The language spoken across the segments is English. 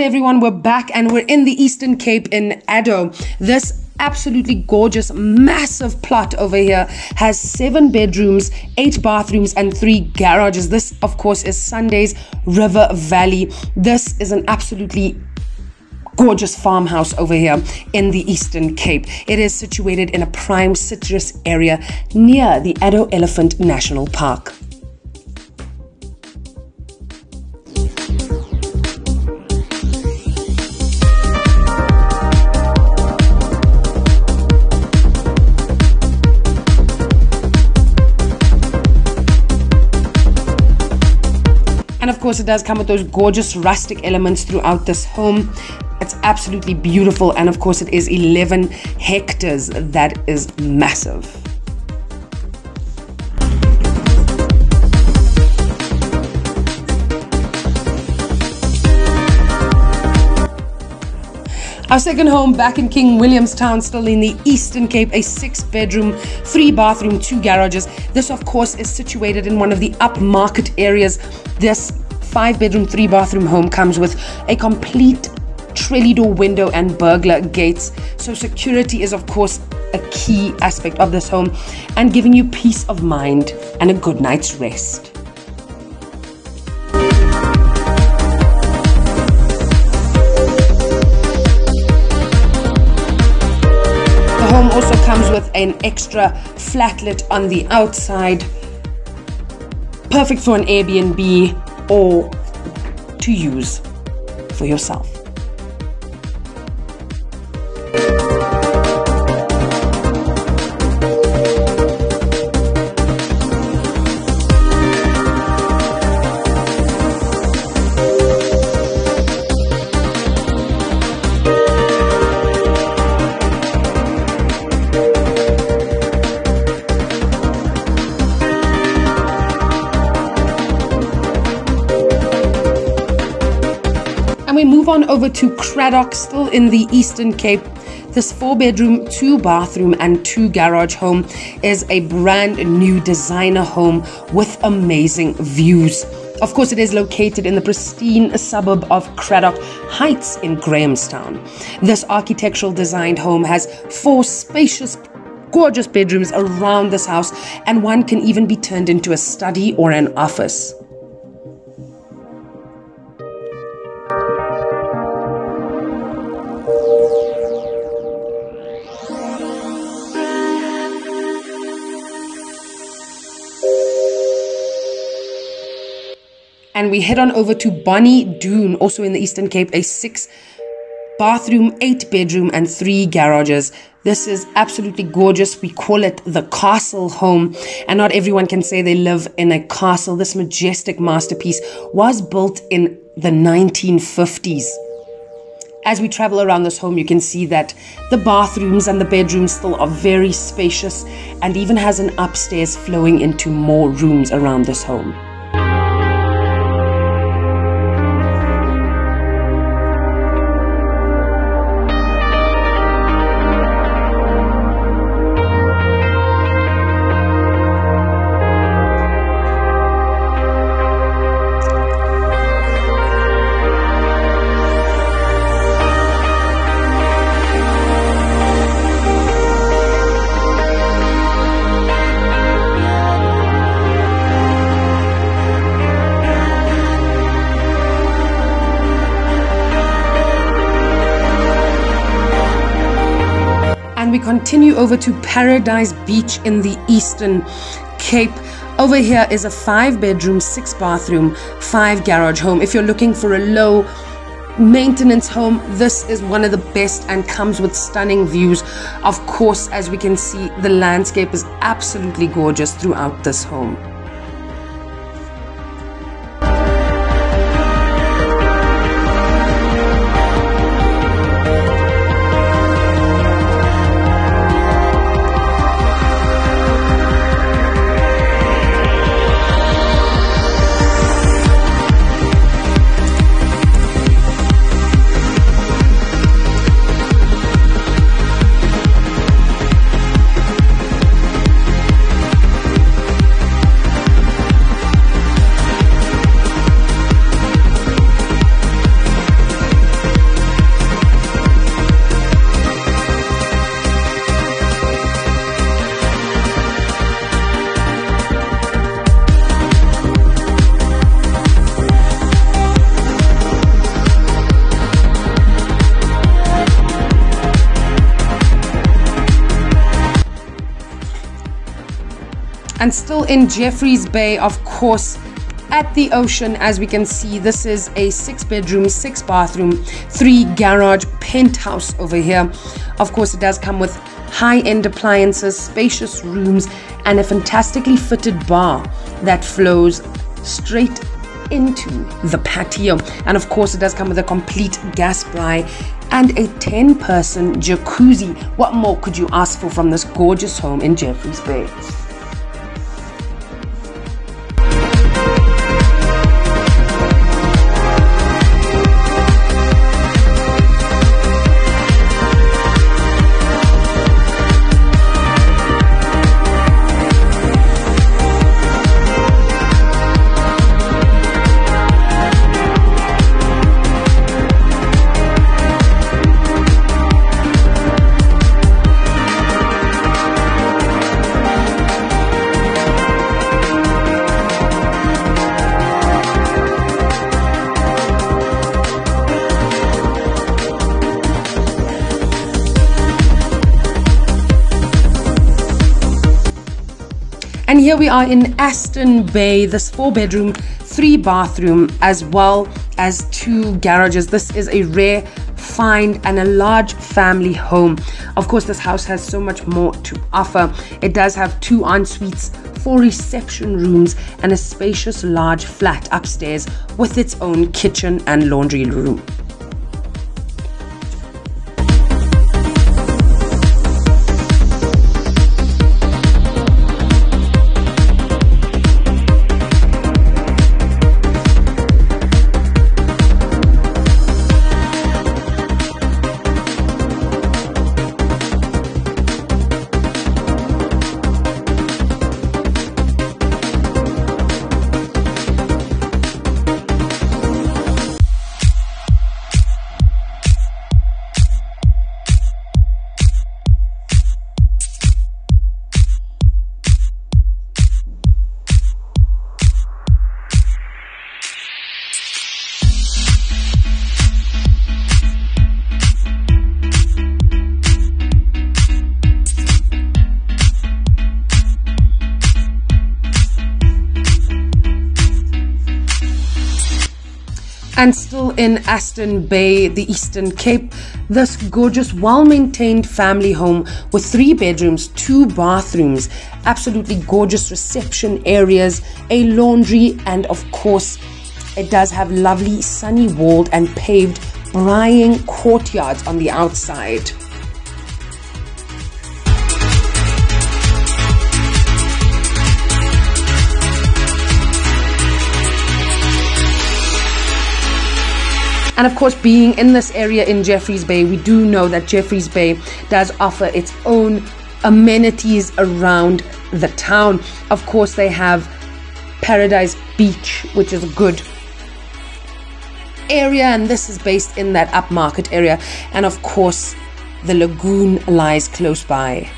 Everyone. We're back and we're in the Eastern Cape in Addo. This absolutely gorgeous, massive plot over here has seven bedrooms, eight bathrooms, and three garages. This, of course, is Sundays River Valley. This is an absolutely gorgeous farmhouse over here in the Eastern Cape. It is situated in a prime citrus area near the Addo Elephant National Park. Course, it does come with those gorgeous rustic elements throughout this home. It's absolutely beautiful. And of course, it is 11 hectares. That is massive. Our second home back in King Williamstown, still in the Eastern Cape, a six bedroom, three bathroom, two garages. This, of course, is situated in one of the upmarket areas. This five bedroom, three bathroom home comes with a complete trellis door window and burglar gates. So, security is, of course, a key aspect of this home and giving you peace of mind and a good night's rest. The home also comes with an extra flatlet on the outside, perfect for an Airbnb or to use for yourself. Move on over to Cradock, still in the Eastern Cape. This four bedroom, two bathroom, and two garage home is a brand new designer home with amazing views. Of course, it is located in the pristine suburb of Cradock Heights in Grahamstown. This architectural designed home has four spacious gorgeous bedrooms around this house, and one can even be turned into a study or an office. And we head on over to Bonnie Doone, also in the Eastern Cape, a six bathroom, eight bedroom, and three garages. This is absolutely gorgeous. We call it the castle home, and not everyone can say they live in a castle. This majestic masterpiece was built in the 1950s. As we travel around this home, you can see that the bathrooms and the bedrooms still are very spacious and even has an upstairs flowing into more rooms around this home. Continue over to Paradise Beach in the Eastern Cape. Over here is a five bedroom, six bathroom, five garage home. If you're looking for a low maintenance home, this is one of the best and comes with stunning views. Of course, as we can see, the landscape is absolutely gorgeous throughout this home. And still in Jeffreys Bay, of course, at the ocean, as we can see, this is a six bedroom, six bathroom, three garage penthouse over here. Of course, it does come with high end appliances, spacious rooms, and a fantastically fitted bar that flows straight into the patio. And of course, it does come with a complete gas braai and a 10 person jacuzzi. What more could you ask for from this gorgeous home in Jeffreys Bay? Here we are in Aston Bay, this four bedroom, three bathroom, as well as two garages. This is a rare find and a large family home. Of course, this house has so much more to offer. It does have two en suites, four reception rooms, and a spacious large flat upstairs with its own kitchen and laundry room. And still in Aston Bay, the Eastern Cape, this gorgeous, well maintained family home with three bedrooms, two bathrooms, absolutely gorgeous reception areas, a laundry, and of course, it does have lovely sunny walled and paved braaiing courtyards on the outside. And of course, being in this area in Jeffreys Bay, we do know that Jeffreys Bay does offer its own amenities around the town. Of course, they have Paradise Beach, which is a good area, and this is based in that upmarket area. And of course, the lagoon lies close by.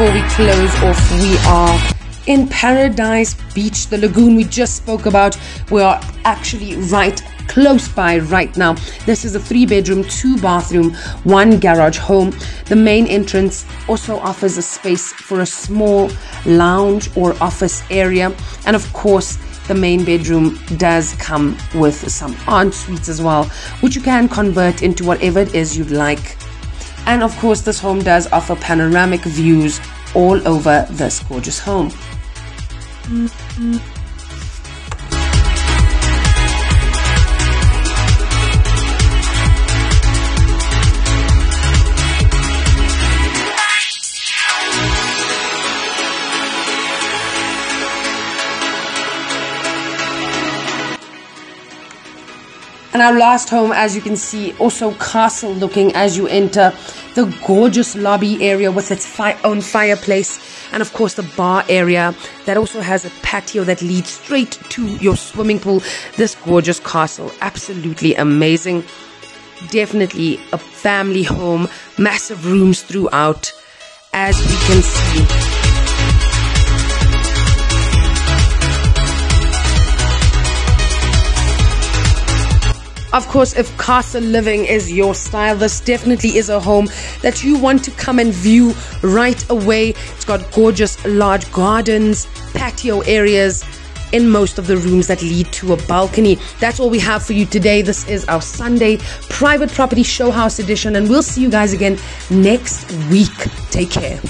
Before we close off, we are in Paradise Beach, the lagoon we just spoke about. We are actually right close by right now. This is a three bedroom, two bathroom, one garage home. The main entrance also offers a space for a small lounge or office area. And of course, the main bedroom does come with some en suites as well, which you can convert into whatever it is you'd like and of course, this home does offer panoramic views all over this gorgeous home. Mm-hmm. And our last home, as you can see, also castle looking as you enter the gorgeous lobby area with its fi- own fireplace. And of course, the bar area that also has a patio that leads straight to your swimming pool. This gorgeous castle, absolutely amazing. definitely a family home, massive rooms throughout, as we can see. Of course, if castle living is your style, this definitely is a home that you want to come and view right away. It's got gorgeous large gardens, patio areas in most of the rooms that lead to a balcony. That's all we have for you today. This is our Sunday private property show house edition, and we'll see you guys again next week. Take care.